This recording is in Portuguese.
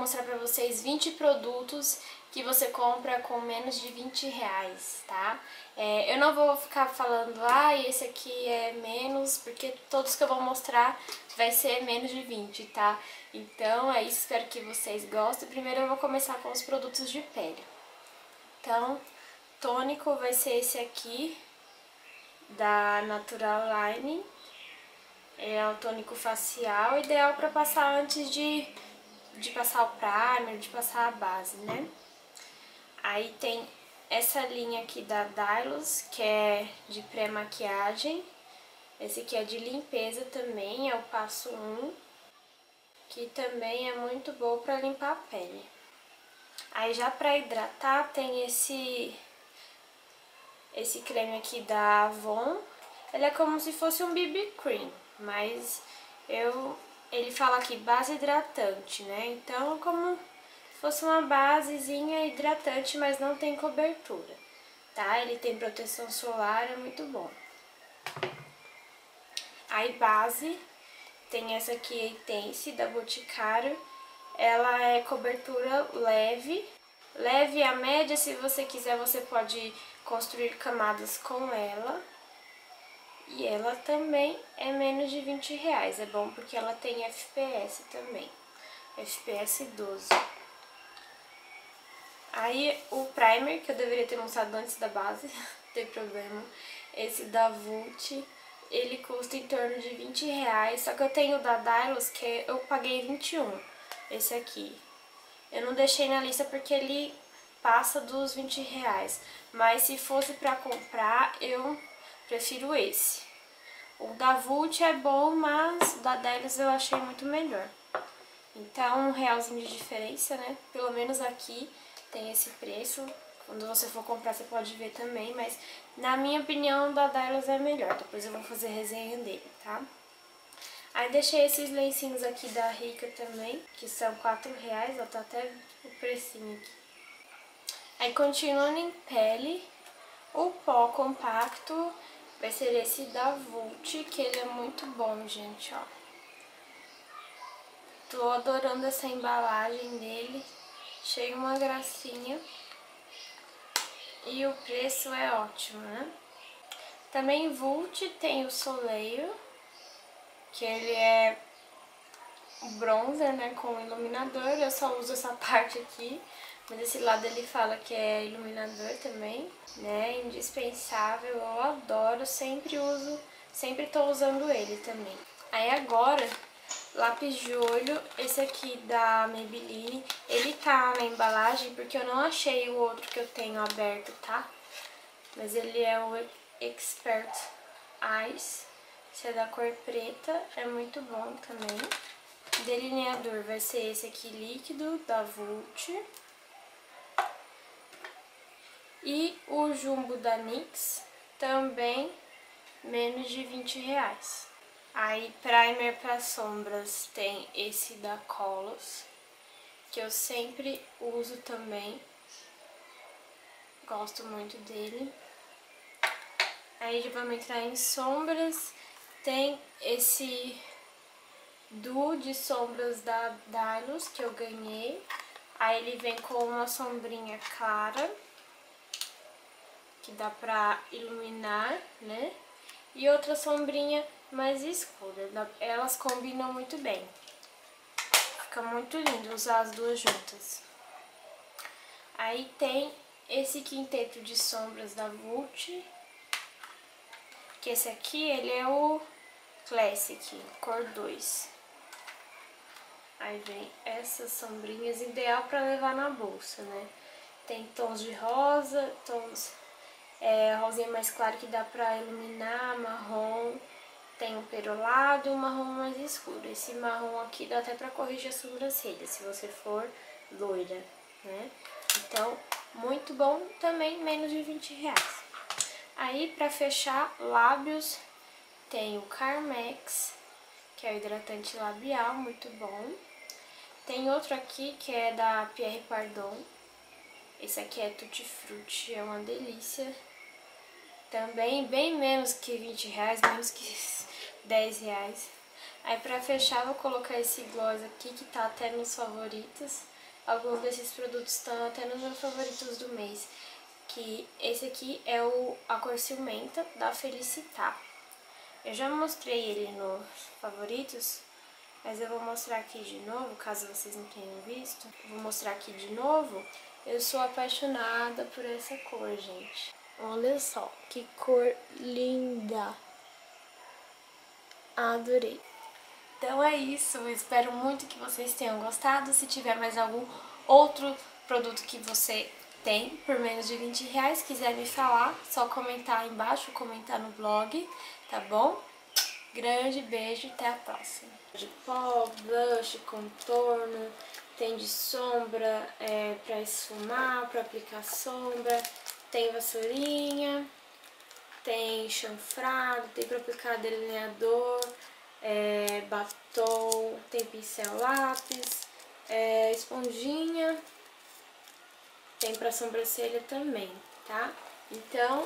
mostrar pra vocês 20 produtos que você compra com menos de 20 reais, tá? É, eu não vou ficar falando, ah, esse aqui é menos, porque todos que eu vou mostrar vai ser menos de 20, tá? Então é isso, espero que vocês gostem. Primeiro eu vou começar com os produtos de pele. Então, tônico vai ser esse aqui, da Natural Line. É o tônico facial, ideal pra passar antes de, de passar o primer, de passar a base, né? Aí tem essa linha aqui da Dylos, que é de pré-maquiagem. Esse aqui é de limpeza também, é o passo 1, que também é muito bom para limpar a pele. Aí já para hidratar tem esse esse creme aqui da Avon. Ele é como se fosse um BB Cream, mas eu ele fala aqui base hidratante, né? Então como fosse uma basezinha hidratante, mas não tem cobertura, tá? Ele tem proteção solar, é muito bom. Aí base, tem essa aqui, Intense, da Boticário. Ela é cobertura leve, leve a média, se você quiser você pode construir camadas com ela. E ela também é menos de 20 reais, é bom porque ela tem FPS também, FPS 12. Aí o primer, que eu deveria ter mostrado antes da base, não tem problema. Esse da Vult, ele custa em torno de 20 reais, só que eu tenho o da Dylos que eu paguei 21, esse aqui. Eu não deixei na lista porque ele passa dos 20 reais, mas se fosse pra comprar, eu prefiro esse. O da Vult é bom, mas o da Dylos eu achei muito melhor. Então, um realzinho de diferença, né? Pelo menos aqui tem esse preço. Quando você for comprar, você pode ver também, mas na minha opinião, o da Dylos é melhor. Depois eu vou fazer resenha dele, tá? Aí deixei esses lencinhos aqui da Rica também, que são 4 reais, ó, tá até o precinho aqui. Aí continuando em pele, o pó compacto vai ser esse da Vult, que ele é muito bom, gente, ó. Tô adorando essa embalagem dele. Achei uma gracinha. E o preço é ótimo, né? Também Vult tem o Soleil, que ele é bronzer, né, com iluminador. Eu só uso essa parte aqui, mas esse lado ele fala que é iluminador também, né, indispensável. Eu adoro, sempre uso, sempre tô usando ele também. Aí agora Lápis de olho, esse aqui da Maybelline, ele tá na embalagem porque eu não achei o outro que eu tenho aberto, tá? Mas ele é o Expert Eyes, esse é da cor preta, é muito bom também. Delineador vai ser esse aqui líquido, da Vult. E o Jumbo da NYX, também menos de 20 reais. Aí, primer para sombras tem esse da Colos, que eu sempre uso também. Gosto muito dele. Aí, vamos entrar em sombras. Tem esse duo de sombras da Dylos que eu ganhei. Aí ele vem com uma sombrinha clara, que dá pra iluminar, né? E outra sombrinha mais escura. Elas combinam muito bem. Fica muito lindo usar as duas juntas. Aí tem esse quinteto de sombras da Vult. Que esse aqui, ele é o Classic, cor 2. Aí vem essas sombrinhas, ideal para levar na bolsa, né? Tem tons de rosa, tons é, rosinha mais claro que dá pra iluminar, marrom, tem um perolado um marrom mais escuro. Esse marrom aqui dá até pra corrigir a sobrancelha, se você for loira, né? Então, muito bom, também menos de 20 reais. Aí, pra fechar lábios, tem o Carmex, que é o hidratante labial, muito bom. Tem outro aqui que é da Pierre Pardon. Esse aqui é Tutti Frutti, é uma delícia. Também bem menos que 20 reais, menos que 10 reais. Aí pra fechar, vou colocar esse gloss aqui, que tá até nos favoritos. Alguns desses produtos estão até nos meus favoritos do mês. Que esse aqui é o, a cor ciumenta da Felicitar. Eu já mostrei ele nos favoritos, mas eu vou mostrar aqui de novo, caso vocês não tenham visto. Vou mostrar aqui de novo. Eu sou apaixonada por essa cor, gente. Olha só, que cor linda! Adorei! Então é isso, eu espero muito que vocês tenham gostado. Se tiver mais algum outro produto que você tem por menos de 20 reais, quiser me falar, só comentar aí embaixo, comentar no blog, tá bom? Grande beijo e até a próxima. De pó, blush, contorno, tem de sombra é, pra esfumar, pra aplicar sombra, tem vassourinha, tem chanfrado, tem pra aplicar delineador, é, batom, tem pincel lápis, é, esponjinha, tem pra sobrancelha também, tá? Então,